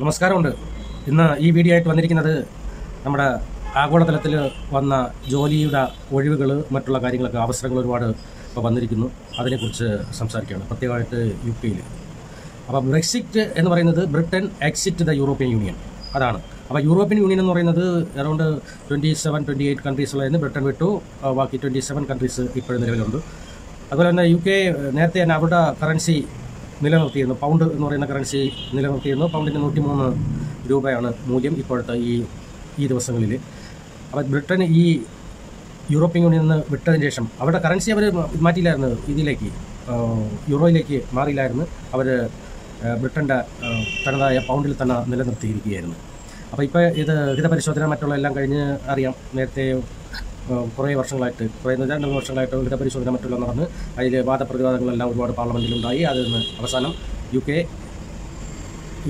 നമസ്കാരമുണ്ട്. ഇന്ന് ഈ വീഡിയോ ആയിട്ട് വന്നിരിക്കുന്നത് നമ്മുടെ ആഗോളതലത്തിൽ വന്ന ജോലിയുടെ ഒഴിവുകൾ മറ്റുള്ള കാര്യങ്ങളൊക്കെ അവസരങ്ങൾ ഒരുപാട് ഇപ്പോൾ വന്നിരിക്കുന്നു. അതിനെക്കുറിച്ച് സംസാരിക്കുകയാണ്. പ്രത്യേകമായിട്ട് യു കെയിൽ. അപ്പോൾ ബ്രെക്സിറ്റ് എന്ന് പറയുന്നത് Britain exit the European Union. അതാണ്. അപ്പോൾ യൂറോപ്യൻ യൂണിയൻ എന്ന് പറയുന്നത് around twenty seven twenty eight കൺട്രീസുള്ളതിന് Britain വിട്ടു. ബാക്കി ട്വന്റി സെവൻ കൺട്രീസ് ഇപ്പോഴും നിലവിലുണ്ട്. അതുപോലെ തന്നെ യു കെ നേരത്തെ തന്നെ അവരുടെ കറൻസി നിലനിർത്തിയിരുന്നു. പൗണ്ട് എന്ന് പറയുന്ന കറൻസി നിലനിർത്തിയിരുന്നു. പൗണ്ടിന് നൂറ്റി മൂന്ന് രൂപയാണ് മൂല്യം ഇപ്പോഴത്തെ ഈ ഈ ദിവസങ്ങളിൽ അപ്പോൾ ബ്രിട്ടൻ ഈ യൂറോപ്യൻ യൂണിയനിൽ നിന്ന് വിട്ടതിന് ശേഷം അവരുടെ കറൻസി അവർ മാറ്റിയില്ലായിരുന്നു. ഇതിലേക്ക് യൂറോയിലേക്ക് മാറിയില്ലായിരുന്നു. അവർ ബ്രിട്ടന്റെ തനതായ പൗണ്ടിൽ തന്നെ നിലനിർത്തിയിരിക്കുകയായിരുന്നു. അപ്പോൾ ഇപ്പോൾ ഇത് ഹിതപരിശോധന മറ്റുള്ള എല്ലാം കഴിഞ്ഞ് അറിയാം. നേരത്തെ കുറേ വർഷങ്ങളായിട്ട് കുറേ എന്ന് മൂന്ന് രണ്ട് വർഷങ്ങളായിട്ട് ഹിതപരിശോധന മറ്റുള്ള നടന്ന് അതിൽ വാദപ്രതിവാദങ്ങളെല്ലാം ഒരുപാട് പാർലമെന്റിലുണ്ടായി അതിൽ നിന്ന് അവസാനം യു കെ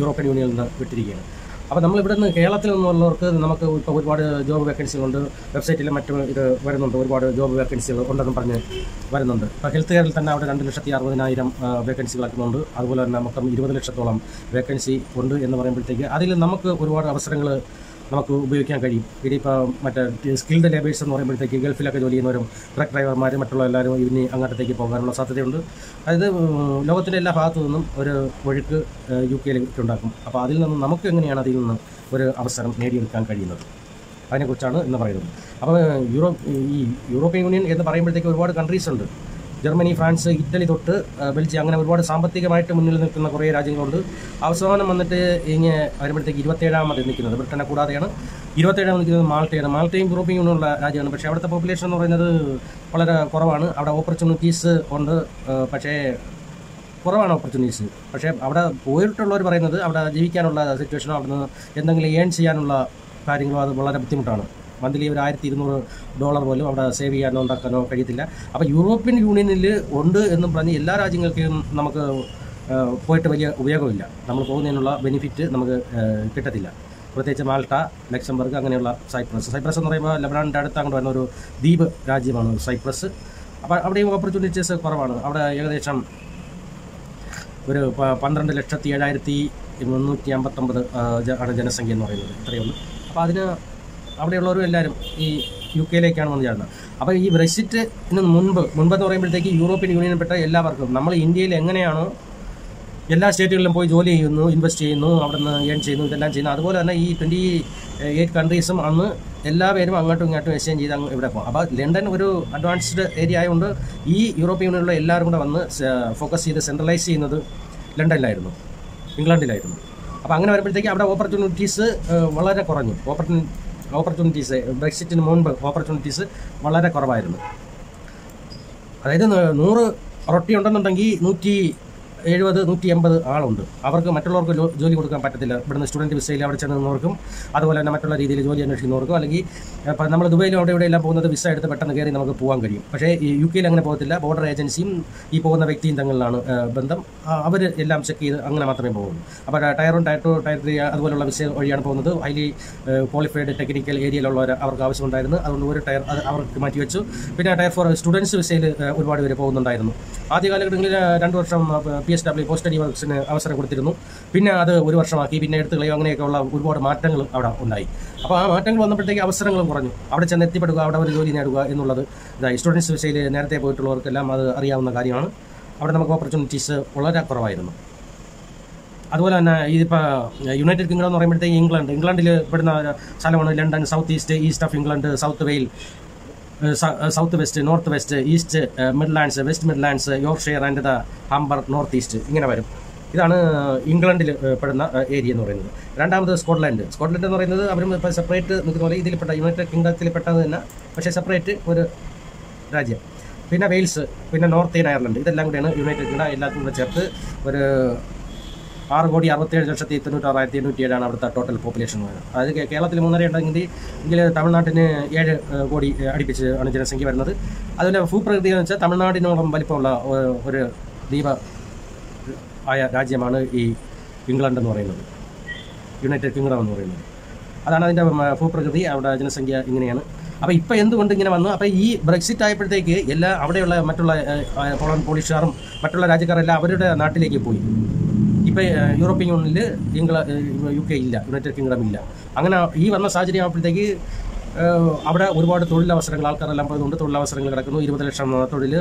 യൂറോപ്യൻ യൂണിയനിൽ നിന്ന് വിട്ടിരിക്കുകയാണ്. അപ്പോൾ നമ്മൾ ഇവിടെ നിന്ന് കേരളത്തിൽ നിന്നുള്ളവർക്ക് നമുക്ക് ഇപ്പോൾ ഒരുപാട് ജോബ് വേക്കൻസികളുണ്ട്. വെബ്സൈറ്റിലും മറ്റും ഇത് വരുന്നുണ്ട്. ഒരുപാട് ജോബ് വേക്കൻസികൾ ഉണ്ടെന്നും പറഞ്ഞ് വരുന്നുണ്ട്. ഇപ്പോൾ ഹെൽത്ത് കെയറിൽ തന്നെ അവിടെ രണ്ട് ലക്ഷത്തി അറുപതിനായിരം വേക്കൻസികളാക്കുന്നുണ്ട് അതുപോലെ തന്നെ മൊത്തം ഇരുപത് ലക്ഷത്തോളം വേക്കൻസി ഉണ്ട് എന്ന് പറയുമ്പോഴത്തേക്ക് അതിൽ നമുക്ക് ഒരുപാട് അവസരങ്ങൾ നമുക്ക് ഉപയോഗിക്കാൻ കഴിയും. ഇനിയിപ്പോൾ മറ്റേ സ്കിൽഡ് ലേബേഴ്സ് എന്ന് പറയുമ്പോഴത്തേക്ക് ഗൾഫിലൊക്കെ ജോലി ചെയ്യുന്നവരും ട്രക്ക് ഡ്രൈവർമാർ മറ്റുള്ള എല്ലാവരും ഇനി അങ്ങോട്ടത്തേക്ക് പോകാനുള്ള സാധ്യതയുണ്ട്. അതായത് ലോകത്തിലെ എല്ലാ ഭാഗത്തു നിന്നും ഒരു ഒഴുക്ക് യു കെയിലേക്ക് ഉണ്ടാക്കും. അപ്പോൾ അതിൽ നിന്നും നമുക്ക് എങ്ങനെയാണ് അതിൽ നിന്ന് ഒരു അവസരം നേടിയെടുക്കാൻ കഴിയുന്നത്? അതിനെക്കുറിച്ചാണ് ഇന്ന് പറയുന്നത്. അപ്പോൾ യൂറോപ്പ് ഈ യൂറോപ്യൻ യൂണിയൻ എന്ന് പറയുമ്പോഴത്തേക്ക് ഒരുപാട് കൺട്രീസ് ഉണ്ട്. ജർമ്മനി ഫ്രാൻസ് ഇറ്റലി തൊട്ട് ബെൽജിയം അങ്ങനെ ഒരുപാട് സാമ്പത്തികമായിട്ട് മുന്നിൽ നിൽക്കുന്ന കുറേ രാജ്യങ്ങളുണ്ട്. അവസാനം വന്നിട്ട് ഇങ്ങനെ വരുമ്പോഴത്തേക്ക് ഇരുപത്തേഴാമത് നിൽക്കുന്നത്. ബ്രിട്ടനെ കൂടാതെയാണ്. ഇരുപത്തേഴാമത് നിൽക്കുന്നത് മാൾട്ടയാണ്. മാൾട്ടയും യൂറോപ്യൻ യൂണിയനുള്ള രാജ്യമാണ്. പക്ഷേ അവിടുത്തെ പോപ്പുലേഷൻ എന്ന് പറയുന്നത് വളരെ കുറവാണ്. അവിടെ ഓപ്പർച്യൂണിറ്റീസ് ഉണ്ട്. പക്ഷേ കുറവാണ് ഓപ്പർച്യൂണിറ്റീസ് പക്ഷേ അവിടെ പോയിട്ടുള്ളവർ പറയുന്നത് അവിടെ ജീവിക്കാനുള്ള സിറ്റുവേഷനോ അവിടെ നിന്ന് എന്തെങ്കിലും ഏൺ ചെയ്യാനുള്ള കാര്യങ്ങളോ അത് വളരെ ബുദ്ധിമുട്ടാണ്. മന്ത്ലി ഒരു ആയിരത്തി ഇരുന്നൂറ് ഡോളർ പോലും അവിടെ സേവ് ചെയ്യാനോ ഉണ്ടാക്കാനോ കഴിയത്തില്ല. അപ്പോൾ യൂറോപ്യൻ യൂണിയനിൽ ഉണ്ട് എന്നും പറഞ്ഞ് എല്ലാ രാജ്യങ്ങൾക്കും നമുക്ക് പോയിട്ട് വലിയ ഉപയോഗമില്ല. നമ്മൾ പോകുന്നതിനുള്ള ബെനിഫിറ്റ് നമുക്ക് കിട്ടത്തില്ല. പ്രത്യേകിച്ച് മാൾട്ട ലക്സംബർഗ് അങ്ങനെയുള്ള സൈപ്രസ്. സൈപ്രസ് എന്ന് പറയുമ്പോൾ ലബനാനിന്റെ അടുത്ത് അങ്ങോട്ട് വരുന്ന ഒരു ദ്വീപ് രാജ്യമാണ് സൈപ്രസ്. അപ്പോൾ അവിടെയും ഓപ്പർച്യൂണിറ്റീസ് കുറവാണ്. അവിടെ ഏകദേശം ഒരു പന്ത്രണ്ട് ലക്ഷത്തി ഏഴായിരത്തി മുന്നൂറ്റി അമ്പത്തൊമ്പത് ആണ് ജനസംഖ്യ എന്ന് പറയുന്നത്. ഇത്രയുള്ളൂ അപ്പോൾ അതിന് അവിടെയുള്ളവരും എല്ലാവരും ഈ യു കെയിലേക്കാണ് വന്ന് ചേർന്നത്. അപ്പോൾ ഈ ബ്രെക്സിറ്റിന് മുൻപ് മുൻപെന്ന് പറയുമ്പോഴത്തേക്ക് യൂറോപ്യൻ യൂണിയൻ യൂണിയനിൽപ്പെട്ട എല്ലാവർക്കും നമ്മൾ ഇന്ത്യയിൽ എങ്ങനെയാണോ എല്ലാ സ്റ്റേറ്റുകളിലും പോയി ജോലി ചെയ്യുന്നു ഇൻവെസ്റ്റ് ചെയ്യുന്നു അവിടെ നിന്ന് ഏൺ ചെയ്യുന്നു ഇതെല്ലാം ചെയ്യുന്നു. അതുപോലെ തന്നെ ഈ ട്വന്റി എയ്റ്റ് കൺട്രീസും അന്ന് എല്ലാ പേരും അങ്ങോട്ടും ഇങ്ങോട്ടും എക്സ്ചേഞ്ച് ചെയ്ത് ഇവിടെ പോകും. അപ്പോൾ ലണ്ടൻ ഒരു അഡ്വാൻസ്ഡ് ഏരിയ ആയതുകൊണ്ട് ഈ യൂറോപ്യൻ യൂണിയനിലുള്ള എല്ലാവരും കൂടെ വന്ന് ഫോക്കസ് ചെയ്ത് സെൻട്രലൈസ് ചെയ്യുന്നത് ലണ്ടനിലായിരുന്നു ഇംഗ്ലണ്ടിലായിരുന്നു. അപ്പോൾ അങ്ങനെ വരുമ്പോഴത്തേക്ക് അവിടെ ഓപ്പർച്യൂണിറ്റീസ് വളരെ കുറഞ്ഞു. ഓപ്പർച്യൂണി ഓപ്പർച്യൂണിറ്റീസ് ബ്രെക്സിറ്റിന് മുൻപ് ഓപ്പർച്യൂണിറ്റീസ് വളരെ കുറവായിരുന്നു. അതായത് നൂറ് റൊട്ടി ഉണ്ടെന്നുണ്ടെങ്കിൽ നൂറ്റി എഴുപത് നൂറ്റി എൺപത് ആളുണ്ട്. അവർക്ക് മറ്റുള്ളവർക്ക് ജോലി കൊടുക്കാൻ പറ്റത്തില്ല. ഇവിടുന്ന് സ്റ്റുഡന്റ് വിസയിൽ അവിടെ ചെന്നവർക്കും അതുപോലെ തന്നെ മറ്റുള്ള രീതിയിൽ ജോലി അന്വേഷിക്കുന്നവർക്കും അല്ലെങ്കിൽ നമ്മൾ ദുബൈയിലും അവിടെ ഇവിടെ എല്ലാം പോകുന്നത് വിസ എടുത്ത് പെട്ടെന്ന് കയറി നമുക്ക് പോകാൻ കഴിയും. പക്ഷേ യു കെയിൽ അങ്ങനെ പോകത്തില്ല. ബോർഡർ ഏജൻസിയും ഈ പോകുന്ന വ്യക്തിയും തങ്ങളിലാണ് ബന്ധം. അവർ എല്ലാം ചെക്ക് ചെയ്ത് അങ്ങനെ മാത്രമേ പോകുള്ളൂ. അപ്പോൾ tier one tier two tier three അതുപോലുള്ള വിസ വഴിയാണ് പോകുന്നത്. ഹൈലി ക്വാളിഫൈഡ് ടെക്നിക്കൽ ഏരിയയിലുള്ളവർ അവർക്ക് ആവശ്യമുണ്ടായിരുന്നു. അതുകൊണ്ട് ഒരു ടയർ അത് അവർക്ക് മാറ്റിവെച്ചു. പിന്നെ ടയർ ഫോർ സ്റ്റുഡൻസ് വിസയിൽ ഒരുപാട് പേര് പോകുന്നുണ്ടായിരുന്നു. ആദ്യ കാലഘട്ടങ്ങളിൽ രണ്ട് വർഷം പി എസ് ഡബ്ല്യു പോസ്റ്റ് വർക്സിന് അവസരം കൊടുത്തിരുന്നു. പിന്നെ അത് ഒരു വർഷമാക്കി. പിന്നെ എടുത്ത് കളയോ അങ്ങനെയൊക്കെയുള്ള ഒരുപാട് മാറ്റങ്ങൾ അവിടെ ഉണ്ടായി. അപ്പോൾ ആ മാറ്റങ്ങൾ വന്നപ്പോഴത്തേക്ക് അവസരങ്ങളും കുറഞ്ഞു. അവിടെ ചെന്ന് എത്തിപ്പെടുക അവിടെ ഒരു ജോലി നേടുക എന്നുള്ളത് ഇതായി. സ്റ്റുഡൻസ് വിസയിൽ നേരത്തെ പോയിട്ടുള്ളവർക്കെല്ലാം അത് അറിയാവുന്ന കാര്യമാണ്. അവിടെ നമുക്ക് ഓപ്പർച്യൂണിറ്റീസ് വളരെ കുറവായിരുന്നു. അതുപോലെ തന്നെ ഇതിപ്പോൾ യുണൈറ്റഡ് കിങ്ഡം എന്ന് പറയുമ്പോഴത്തേക്ക് ഇംഗ്ലണ്ട് ഇംഗ്ലണ്ടിൽ പെടുന്ന സ്ഥലമാണ് London South East East of England South Wales South West North West East Midlands West Midlands Yorkshire and the Humber North East ഇങ്ങനെ വരും. ഇതാണ് ഇംഗ്ലണ്ടിൽ പെടുന്ന ഏരിയ എന്ന് പറയുന്നത്. രണ്ടാമത് സ്കോട്ട്ലാൻഡ് സ്കോട്ട്ലാൻഡ് എന്ന് പറയുന്നത് അവരും ഇപ്പോൾ സെപ്പറേറ്റ് നിൽക്കുന്ന പോലെ ഇതിൽപ്പെട്ട യുണൈറ്റഡ് കിങ്ഡത്തിൽപ്പെട്ടത് തന്നെ പക്ഷേ സെപ്പറേറ്റ് ഒരു രാജ്യം. പിന്നെ വെയിൽസ് പിന്നെ നോർത്ത് ഈൻ അയർലൻഡ് ഇതെല്ലാം കൂടിയാണ് യുണൈറ്റഡ് കിങ്ഡം എല്ലാത്തിനും കൂടെ ചേർത്ത് ഒരു ആറ് കോടി അറുപത്തേഴ് ലക്ഷത്തി തൊണ്ണൂറ്റാറായിരത്തി എണ്ണൂറ്റി ഏഴാണ് അവിടുത്തെ ടോട്ടൽ പോപ്പുലേഷൻ വരുന്നത് അതായത് കേരളത്തിൽ മൂന്നര ഉണ്ടെങ്കിൽ എങ്കിൽ തമിഴ്നാട്ടിന് ഏഴ് കോടി അടുപ്പിച്ച് ആണ് ജനസംഖ്യ വരുന്നത്. അതുപോലെ ഭൂപ്രകൃതി എന്ന് വെച്ചാൽ തമിഴ്നാടിനോളം വലിപ്പമുള്ള ഒരു ദ്വീപ ആയ രാജ്യമാണ് ഈ ഇംഗ്ലണ്ട് എന്ന് പറയുന്നത്. യുണൈറ്റഡ് കിങ്ഡം എന്ന് പറയുന്നത്. അതാണ് അതിന്റെ ഭൂപ്രകൃതി അവിടെ ജനസംഖ്യ ഇങ്ങനെയാണ്. അപ്പോൾ ഇപ്പോൾ എന്തുകൊണ്ട് ഇങ്ങനെ വന്നു? അപ്പോൾ ഈ ബ്രെക്സിറ്റ് ആയപ്പോഴത്തേക്ക് എല്ലാ അവിടെയുള്ള മറ്റുള്ള പോളൻ പോളിഷുകാരും മറ്റുള്ള രാജ്യക്കാരെല്ലാം അവരുടെ നാട്ടിലേക്ക് പോയി. ഇപ്പം ഇപ്പം യൂറോപ്യൻ യൂണിയനിൽ ഇംഗ്ല യു കെ ഇല്ല യുണൈറ്റഡ് കിങ്ഡം ഇല്ല. അങ്ങനെ ഈ വന്ന സാഹചര്യം ആകുമ്പോഴത്തേക്ക് അവിടെ ഒരുപാട് തൊഴിലവസരങ്ങൾ ആൾക്കാരെല്ലാം പോയതുകൊണ്ട് തൊഴിലവസരങ്ങൾ കിടക്കുന്നു. ഇരുപത് ലക്ഷം തൊഴിൽ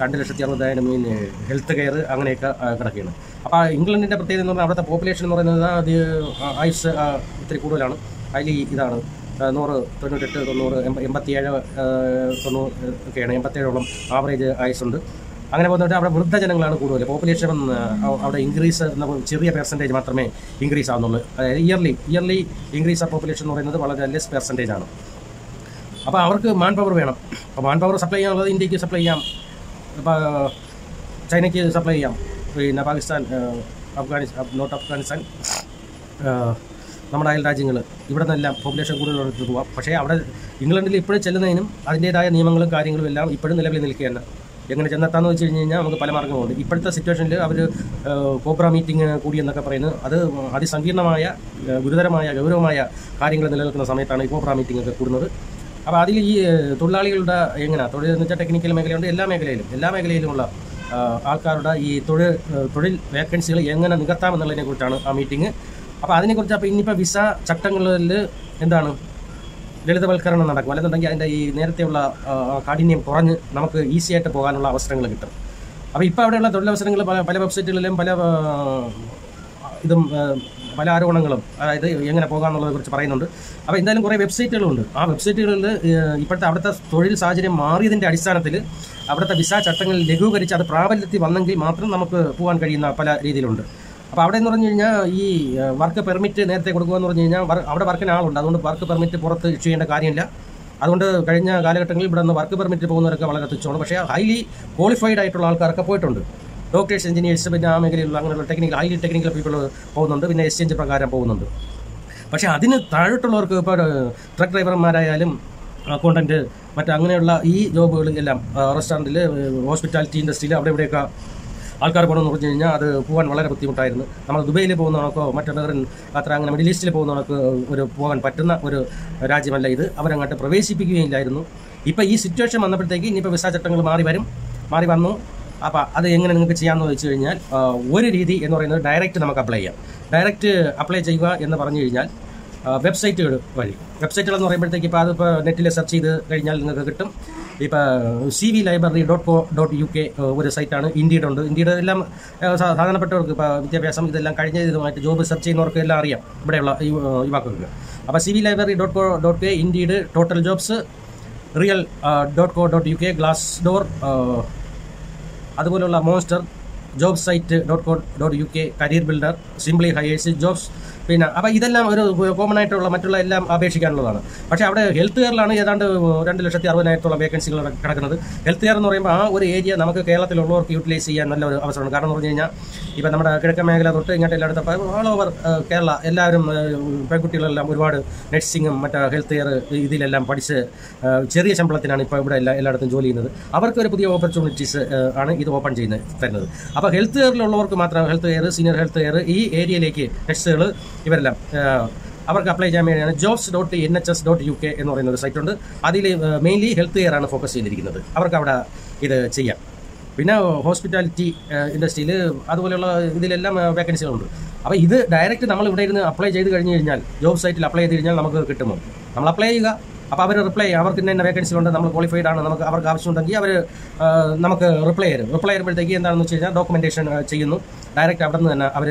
രണ്ട് ലക്ഷത്തി അറുപതായിരം മീൻ ഹെൽത്ത് കെയർ അങ്ങനെയൊക്കെ കിടക്കുകയാണ്. അപ്പോൾ ഇംഗ്ലണ്ടിന്റെ പ്രത്യേകത എന്ന് പറഞ്ഞാൽ അവിടുത്തെ പോപ്പുലേഷൻ എന്ന് പറയുന്നത് അത് ആയുസ് ആ, ഇത്തിരി കൂടുതലാണ്. അതിൽ ഇതാണ്. നൂറ് തൊണ്ണൂറ്റെട്ട് തൊണ്ണൂറ് എൺപത്തി ആ, തൊണ്ണൂറ് ഒക്കെയാണ്. എൺപത്തേഴോളം ആവറേജ് ആയുസുണ്ട് അങ്ങനെ പോകുന്നത് അവിടെ വൃദ്ധജനങ്ങളാണ് കൂടുതൽ പോപ്പുലേഷൻ അവിടെ ഇൻക്രീസ് ചെറിയ പെർസെന്റേജ് മാത്രമേ ഇൻക്രീസ് ആവുന്നുള്ളൂ. അതായത് ഇയർലി ഇയർലി ഇൻക്രീസ് ആ പോപ്പുലേഷൻ എന്ന് പറയുന്നത് വളരെ ലെസ് പെർസെന്റേജ് ആണ്. അപ്പോൾ അവർക്ക് മാൻ പവർ വേണം. അപ്പോൾ മാൻ പവർ സപ്ലൈ ചെയ്യാനുള്ളത് ഇന്ത്യയ്ക്ക് സപ്ലൈ ചെയ്യാം. ചൈനയ്ക്ക് സപ്ലൈ ചെയ്യാം. പിന്നെ പാകിസ്ഥാൻ അഫ്ഗാനിസ്ഥാൻ നോർത്ത് അഫ്ഗാനിസ്ഥാൻ നമ്മുടെ അയൽ രാജ്യങ്ങൾ ഇവിടെ നിന്നെല്ലാം പോപ്പുലേഷൻ കൂടുതലുള്ളത് പോവാം. പക്ഷേ അവിടെ ഇംഗ്ലണ്ടിൽ ഇപ്പോഴും ചെല്ലുന്നതിനും അതിന്റേതായ നിയമങ്ങളും കാര്യങ്ങളും എല്ലാം ഇപ്പോഴും നിലവിൽ നിൽക്കുകയാണ്. എങ്ങനെ ചെന്നെത്താന്ന് വെച്ച് കഴിഞ്ഞ് കഴിഞ്ഞാൽ നമുക്ക് പല മാർഗങ്ങളുണ്ട് ഇപ്പോഴത്തെ സിറ്റുവേഷനിൽ അവർ കോബ്ര മീറ്റിംഗ് കൂടി എന്നൊക്കെ പറയുന്നത് അത് അതിസങ്കീർണമായ ഗുരുതരമായ ഗൗരവമായ കാര്യങ്ങൾ നിലനിൽക്കുന്ന സമയത്താണ് ഈ കോബ്ര മീറ്റിംഗ് ഒക്കെ കൂടുന്നത്. അപ്പോൾ അതിൽ ഈ തൊഴിലാളികളുടെ എങ്ങനെയാണ് തൊഴിൽ എന്ന് വെച്ചാൽ ടെക്നിക്കൽ മേഖലയുണ്ട് എല്ലാ മേഖലയിലും. എല്ലാ മേഖലയിലുമുള്ള ആൾക്കാരുടെ ഈ തൊഴിൽ തൊഴിൽ വേക്കൻസികൾ എങ്ങനെ നികത്താമെന്നുള്ളതിനെ കുറിച്ചാണ് ആ മീറ്റിംഗ് അപ്പോൾ അതിനെക്കുറിച്ച് അപ്പോൾ ഇനിയിപ്പോൾ വിസ ചട്ടങ്ങളിൽ എന്താണ്? ലളിതവൽക്കരണം നടക്കും. അല്ലെന്നുണ്ടെങ്കിൽ അതിന്റെ ഈ നേരത്തെയുള്ള കാഠിന്യം കുറഞ്ഞ് നമുക്ക് ഈസി ആയിട്ട് പോകാനുള്ള അവസരങ്ങൾ കിട്ടും. അപ്പോൾ ഇപ്പോൾ അവിടെയുള്ള തൊഴിലവസരങ്ങൾ പല പല വെബ്സൈറ്റുകളിലും പല ഇതും പല ആരോപണങ്ങളും അതായത് എങ്ങനെ പോകാമെന്നുള്ളതിനെ കുറിച്ച് പറയുന്നുണ്ട്. അപ്പോൾ എന്തായാലും കുറേ വെബ്സൈറ്റുകളുണ്ട് ആ വെബ്സൈറ്റുകളിൽ ഇപ്പോഴത്തെ അവിടുത്തെ തൊഴിൽ സാഹചര്യം മാറിയതിന്റെ അടിസ്ഥാനത്തിൽ അവിടുത്തെ വിസ ചട്ടങ്ങൾ ലഘൂകരിച്ച് അത് പ്രാബല്യത്തിൽ വന്നെങ്കിൽ മാത്രം നമുക്ക് പോകാൻ കഴിയുന്ന പല രീതിയിലുണ്ട്. അപ്പോൾ അവിടെ എന്ന് പറഞ്ഞു കഴിഞ്ഞാൽ ഈ വർക്ക് പെർമിറ്റ് നേരത്തെ കൊടുക്കുക എന്ന് പറഞ്ഞു കഴിഞ്ഞാൽ അവിടെ വർക്കിന് ആളുണ്ട്. അതുകൊണ്ട് വർക്ക് പെർമിറ്റ് പുറത്ത് ഇഷ്യൂ ചെയ്യേണ്ട കാര്യമില്ല. അതുകൊണ്ട് കഴിഞ്ഞ കാലഘട്ടങ്ങളിൽ ഇവിടെ നിന്ന് വർക്ക് പെർമിറ്റ് പോകുന്നവരൊക്കെ വളരെ തുച്ഛമാണ് പക്ഷേ ഹൈലി ക്വാളിഫൈഡ് ആയിട്ടുള്ള ആൾക്കാരൊക്കെ പോയിട്ടുണ്ട്. ഡോക്ടേഴ്സ് എഞ്ചിനീയേഴ്സ് പിന്നെ ആ മേഖലയിലുള്ള അങ്ങനെയുള്ള ടെക്നിക്കൽ ഹൈലി ടെക്നിക്കൽ പീപ്പിൾ പോകുന്നുണ്ട്. പിന്നെ എക്സ്ചേഞ്ച് പ്രകാരം പോകുന്നുണ്ട്. പക്ഷേ അതിന് താഴോട്ടുള്ളവർക്ക് ഇപ്പോൾ ട്രക്ക് ഡ്രൈവർമാരായാലും അക്കൗണ്ടന്റ് മറ്റു അങ്ങനെയുള്ള ഈ ജോബുകളിലെല്ലാം റെസ്റ്റോറന്റിൽ ഹോസ്പിറ്റാലിറ്റി ഇൻഡസ്ട്രിയിൽ അവിടെ ഇവിടെയൊക്കെ ആൾക്കാർ പോകണമെന്ന് പറഞ്ഞു കഴിഞ്ഞാൽ അത് പോകാൻ വളരെ ബുദ്ധിമുട്ടായിരുന്നു. നമ്മൾ ദുബൈയിൽ പോകുന്നവർക്കോ മറ്റു അത്ര അങ്ങനെ മിഡിൽ ഈസ്റ്റിൽ പോകുന്നവർക്ക് ഒരു പോകാൻ പറ്റുന്ന ഒരു രാജ്യമല്ല ഇത്. അവരങ്ങോട്ട് പ്രവേശിപ്പിക്കുകയില്ലായിരുന്നു. ഇപ്പോൾ ഈ സിറ്റുവേഷൻ വന്നപ്പോഴത്തേക്ക് ഇനിയിപ്പോൾ വിസ ചട്ടങ്ങൾ മാറി വരും മാറി വന്നു. അപ്പോൾ അത് എങ്ങനെ നിങ്ങൾക്ക് ചെയ്യാമെന്ന് വെച്ച് കഴിഞ്ഞാൽ ഒരു രീതി എന്ന് പറയുന്നത് ഡയറക്റ്റ് നമുക്ക് അപ്ലൈ ചെയ്യാം. ഡയറക്റ്റ് അപ്ലൈ ചെയ്യുക എന്ന് പറഞ്ഞു കഴിഞ്ഞാൽ വെബ്സൈറ്റുകൾ വഴി. വെബ്സൈറ്റുകൾ എന്ന് പറയുമ്പോഴത്തേക്ക് ഇപ്പോൾ അതിപ്പോൾ നെറ്റിൽ സെർച്ച് ചെയ്ത് കഴിഞ്ഞാൽ നിങ്ങൾക്ക് കിട്ടും. ഇപ്പോൾ C V library dot co dot U K ഒരു സൈറ്റാണ് ഇന്ത്യയുടെ ഉണ്ട് ഇന്ത്യയുടെ എല്ലാം സാധാരണപ്പെട്ടവർക്ക് ഇപ്പോൾ വിദ്യാഭ്യാസം ഇതെല്ലാം കഴിഞ്ഞ ഇതുമായിട്ട് ജോബ് സെർച്ച് ചെയ്യുന്നവർക്ക് എല്ലാം അറിയാം ഇവിടെയുള്ള യുവാക്കൾക്ക്. അപ്പോൾ C V library dot co dot K ഇന്ത്യയുടെ total jobs real dot co dot U K glass door അതുപോലുള്ള monster job site dot co dot U K career builder simply hires jobs പിന്നെ അപ്പോൾ ഇതെല്ലാം ഒരു കോമൺ ആയിട്ടുള്ള മറ്റുള്ള എല്ലാം അപേക്ഷിക്കാനുള്ളതാണ്. പക്ഷേ അവിടെ ഹെൽത്ത് കെയറിലാണ് ഏതാണ്ട് രണ്ട് ലക്ഷത്തി അറുപതിനായിരത്തോളം വേക്കൻസികൾ കിടക്കുന്നത്. ഹെൽത്ത് കെയർ എന്ന് പറയുമ്പോൾ ആ ഒരു ഏരിയ നമുക്ക് കേരളത്തിലുള്ളവർക്ക് യൂട്ടിലൈസ് ചെയ്യാൻ നല്ല ഒരു അവസരമാണ്. കാരണം എന്ന് പറഞ്ഞു കഴിഞ്ഞാൽ ഇപ്പം നമ്മുടെ കിഴക്കൻ മേഖല തൊട്ട് ഇങ്ങോട്ട് എല്ലായിടത്തും ഓൾ ഓവർ കേരള എല്ലാവരും പെൺകുട്ടികളെല്ലാം ഒരുപാട് നഴ്സിങ്ങും മറ്റേ ഹെൽത്ത് കെയർ ഇതിലെല്ലാം പഠിച്ച് ചെറിയ ശമ്പളത്തിനാണ് ഇപ്പോൾ ഇവിടെ എല്ലാ എല്ലായിടത്തും ജോലി ചെയ്യുന്നത്. അവർക്ക് ഒരു പുതിയ ഓപ്പർച്യൂണിറ്റീസ് ആണ് ഇത് ഓപ്പൺ ചെയ്യുന്നത് തരുന്നത്. അപ്പോൾ ഹെൽത്ത് കെയറിലുള്ളവർക്ക് മാത്രം health care senior health care ഈ ഏരിയയിലേക്ക് നഴ്സുകൾ ഇവരെല്ലാം അവർക്ക് അപ്ലൈ ചെയ്യാൻ വേണ്ടിയാണ് jobs dot N H S dot U K എന്ന് പറയുന്ന ഒരു സൈറ്റ് ഉണ്ട്. അതിൽ മെയിൻലി ഹെൽത്ത് കെയർ ആണ് ഫോക്കസ് ചെയ്തിരിക്കുന്നത്. അവർക്ക് അവിടെ ഇത് ചെയ്യാം. പിന്നെ ഹോസ്പിറ്റാലിറ്റി ഇൻഡസ്ട്രിയിൽ അതുപോലെയുള്ള ഇതിലെല്ലാം വേക്കൻസികളുണ്ട് അപ്പോൾ ഇത് ഡയറക്റ്റ് നമ്മൾ ഇവിടെ ഇരുന്ന് അപ്ലൈ ചെയ്ത് കഴിഞ്ഞ് കഴിഞ്ഞാൽ ജോബ് സൈറ്റിൽ അപ്ലൈ ചെയ്ത് കഴിഞ്ഞാൽ നമുക്ക് കിട്ടുമോ നമ്മൾ അപ്ലൈ ചെയ്യുക അപ്പോൾ അവർ റിപ്ലൈ അവർക്ക് ഇന്ന വേക്കൻസി ഉണ്ട് നമ്മൾ ക്വാളിഫൈഡ് ആണ് നമുക്ക് അവർക്ക് ആവശ്യമുണ്ടെങ്കിൽ അവർ നമുക്ക് റിപ്ലൈ തരും. റിപ്ലൈ ചെയ്യുമ്പോഴത്തേക്ക് എന്താണെന്ന് വെച്ച് കഴിഞ്ഞാൽ ഡോക്യുമെന്റേഷൻ ചെയ്യുന്നു. ഡയറക്റ്റ് അവിടെ നിന്ന് തന്നെ അവർ